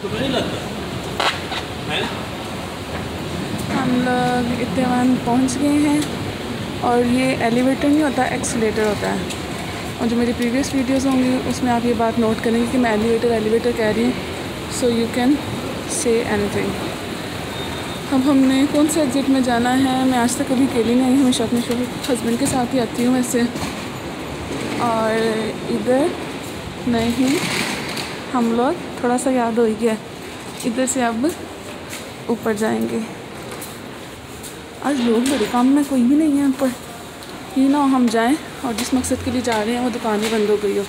हम लोग इतवान पहुँच गए हैं और ये एलिवेटर नहीं होता एक्सीलेटर होता है। और जो मेरी प्रीवियस वीडियोस होंगी, उसमें आप ये बात नोट करेंगे कि मैं एलिवेटर एलिवेटर कह रही हूँ। So you can say anything अब हमने कौन से एग्ज़िट में जाना है? मैं आज तक कभी अकेली नहीं आई, हमेशा अपने शोर हस्बैंड के साथ ही आती हूँ वैसे। और इधर नहीं, हम लोग थोड़ा सा याद हो ही गया। इधर से अब ऊपर जाएँगे। आज लोग बड़े काम में, कोई भी नहीं है ऊपर ये ना हम जाएँ और जिस मकसद के लिए जा रहे हैं, वो दुकान ही बंद हो गई हो।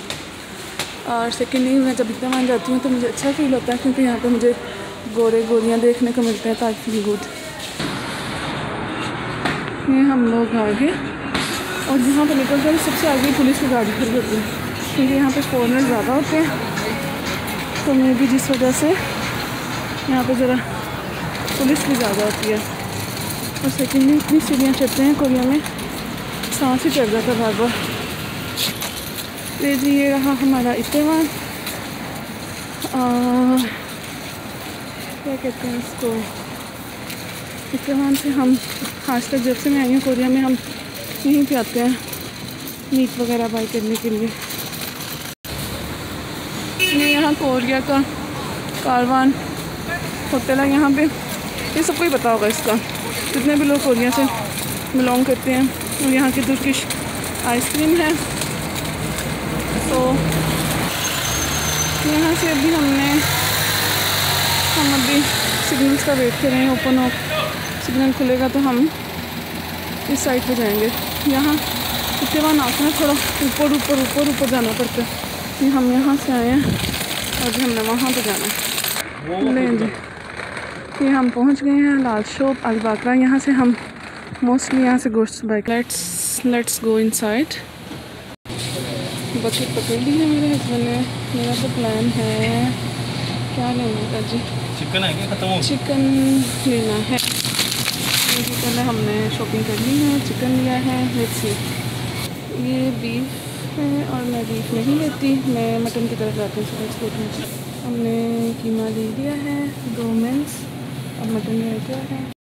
और सेकेंडली मैं जब इतना मान जाती हूँ तो मुझे अच्छा फील होता है, क्योंकि यहाँ पे मुझे गोरे गोरियाँ देखने को मिलते हैं, ताकि गुड ये हम लोग आगे और जहाँ पर निकलते हैं सबसे आगे पुलिस की गाड़ी खड़ी होती है, क्योंकि यहाँ पे फॉरनर ज़्यादा होते हैं। तो मे भी जिस वजह से यहाँ पे ज़रा पुलिस भी ज़्यादा होती है। और सेकेंडली इतनी सीढ़ियाँ चढ़ते हैं कोरिया में, सांस ही चढ़ जाता बार बार जी, ये रहा हमारा और क्या कहते हैं इसको? इस्तेमाल से हम आज तक जब से मैं आई हूँ कोरिया में, हम यहीं पे आते हैं, मीट वगैरह बाई करने के लिए। ये यहाँ कोरिया का कारवान होटल है यहाँ पे। ये सबको ही पता होगा इसका जितने भी लोग कोरिया से बिलोंग करते हैं और यहाँ की तुर्किश आइसक्रीम है। तो यहाँ से अभी हमने, हम अभी सिग्नल्स का वेट कर रहे हैं ओपन हो सिग्नल खुलेगा तो हम इस साइड पे जाएँगे। यहाँ, इतने वहाँ नाचना थोड़ा ऊपर ऊपर ऊपर ऊपर जाना पड़ता है। ये हम यहाँ से आए हैं। और हमने वहाँ पे जाना है। ले जी। ये हम पहुँच गए हैं लाल शॉप अलबाकरा यहाँ से हम मोस्टली यहाँ से गोश्त bike let's let's go inside bucket पकड़ ली है मेरे हस्बैंड ने। मेरा तो प्लान है। क्या लेना था जी चिकन है क्या? खत्म हो चिकन लेना है। पहले हमने शॉपिंग कर ली है। चिकन लिया है। लेट्स ये बीफ है और मैं बीफ नहीं लेती। मैं मटन की तरफ़ जाती हूँ सुबह में। हमने कीमा ले लिया है, दो मिनट अब मटन ले लिया है।